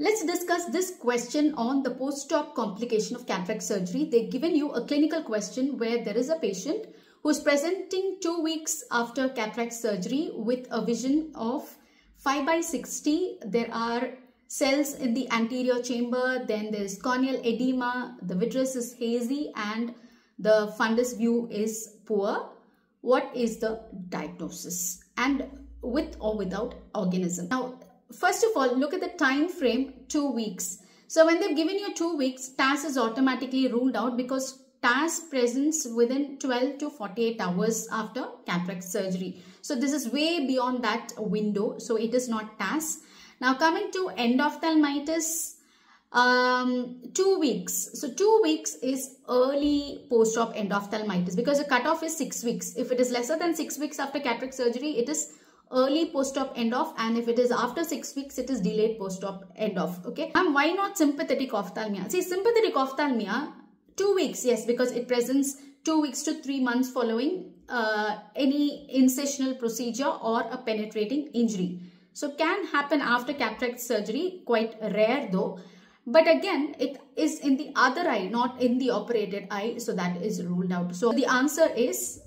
Let's discuss this question on the post-op complication of cataract surgery. They've given you a clinical question where there is a patient who is presenting two weeks after cataract surgery with a vision of 5 by 60. There are cells in the anterior chamber, then there is corneal edema, the vitreous is hazy and the fundus view is poor. What is the diagnosis? And with or without organism. Now, first of all, look at the time frame, two weeks. So when they've given you two weeks, TAS is automatically ruled out because TAS presents within 12 to 48 hours after cataract surgery. So this is way beyond that window. So it is not TAS. Now coming to endophthalmitis, um, two weeks. So two weeks is early post-op endophthalmitis because the cutoff is six weeks. If it is lesser than six weeks after cataract surgery, it is early post-op end-off and if it is after 6 weeks it is delayed post-op end-off okay? And why not sympathetic ophthalmia? See sympathetic ophthalmia 2 weeks yes because it presents 2 weeks to 3 months following uh, any incisional procedure or a penetrating injury. So can happen after cataract surgery quite rare though. But again it is in the other eye not in the operated eye so that is ruled out. So the answer is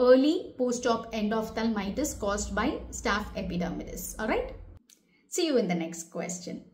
early post-op endophthalmitis caused by staph epidermidis. Alright? See you in the next question.